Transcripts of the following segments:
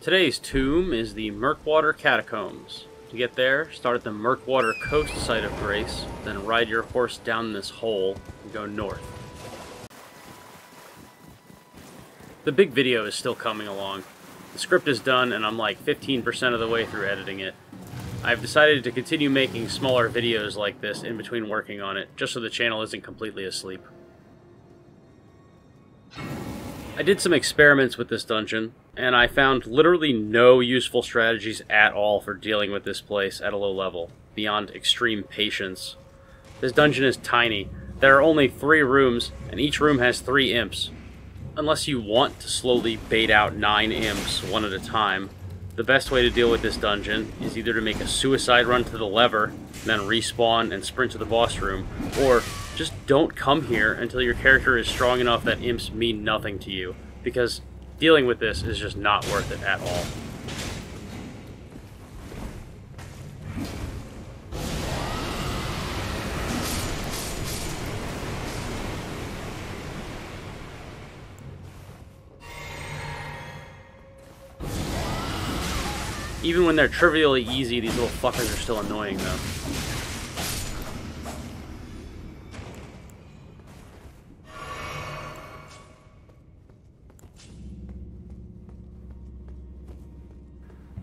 Today's tomb is the Murkwater Catacombs. To get there, start at the Murkwater Coast site of Grace, then ride your horse down this hole and go north. The big video is still coming along. The script is done and I'm like 15% of the way through editing it. I've decided to continue making smaller videos like this in between working on it, just so the channel isn't completely asleep. I did some experiments with this dungeon, and I found literally no useful strategies at all for dealing with this place at a low level, beyond extreme patience. This dungeon is tiny. There are only three rooms, and each room has three imps. Unless you want to slowly bait out nine imps one at a time, the best way to deal with this dungeon is either to make a suicide run to the lever, then respawn and sprint to the boss room, or just don't come here until your character is strong enough that imps mean nothing to you, because dealing with this is just not worth it at all. Even when they're trivially easy, these little fuckers are still annoying, though.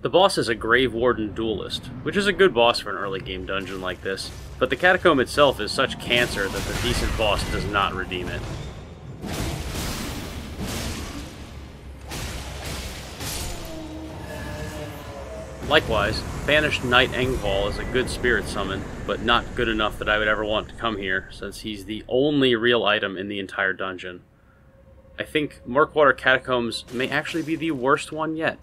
The boss is a Grave Warden Duelist, which is a good boss for an early game dungeon like this, but the Catacomb itself is such cancer that the decent boss does not redeem it. Likewise, Banished Knight Engvall is a good spirit summon, but not good enough that I would ever want to come here, since he's the only real item in the entire dungeon. I think Murkwater Catacombs may actually be the worst one yet.